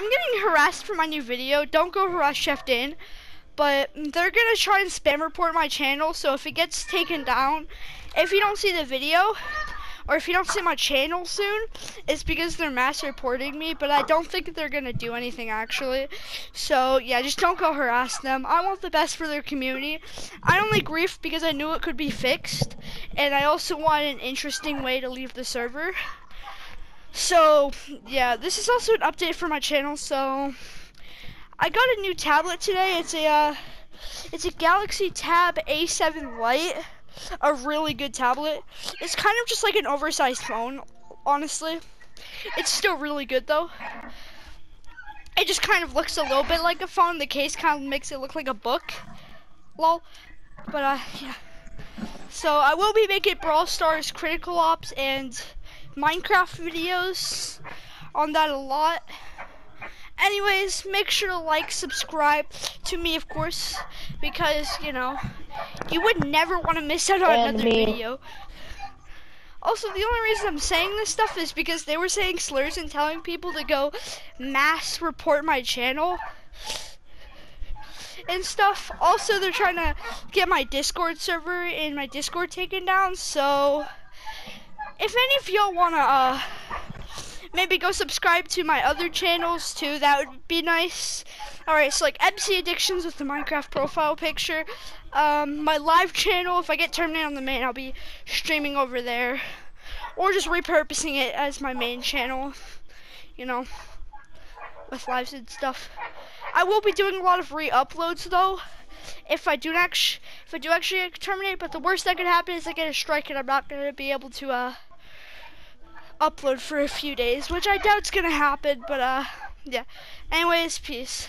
I'm getting harassed for my new video. Don't go harass Chef Dan. But they're gonna try and spam report my channel, so if it gets taken down, if you don't see the video, or if you don't see my channel soon, it's because they're mass reporting me, but I don't think they're gonna do anything actually. So yeah, just don't go harass them. I want the best for their community. I only grief because I knew it could be fixed, and I also want an interesting way to leave the server. So yeah, this is also an update for my channel, so I got a new tablet today. It's a uh, it's a Galaxy Tab A7 Lite a really good tablet. It's kind of just like an oversized phone, honestly. It's still really good though. It just kind of looks a little bit like a phone. The case kind of makes it look like a book. Lol. But uh, yeah. So I will be making Brawl Stars Critical Ops and Minecraft videos on that a lot. Anyways, make sure to like, subscribe to me, of course, because, you know, you would never want to miss out on and another me. video. Also, the only reason I'm saying this stuff is because they were saying slurs and telling people to go mass report my channel and stuff. Also, they're trying to get my Discord server and my Discord taken down, so if any of y'all want to, uh, maybe go subscribe to my other channels too. That would be nice. Alright, so like MC Addictions with the Minecraft profile picture. Um, my live channel, if I get terminated on the main, I'll be streaming over there. Or just repurposing it as my main channel. You know, with lives and stuff. I will be doing a lot of re-uploads though. If I do actually, if I do actually terminate, but the worst that could happen is I get a strike and I'm not gonna be able to uh upload for a few days, which I doubt's gonna happen, but uh, yeah. Anyways, peace.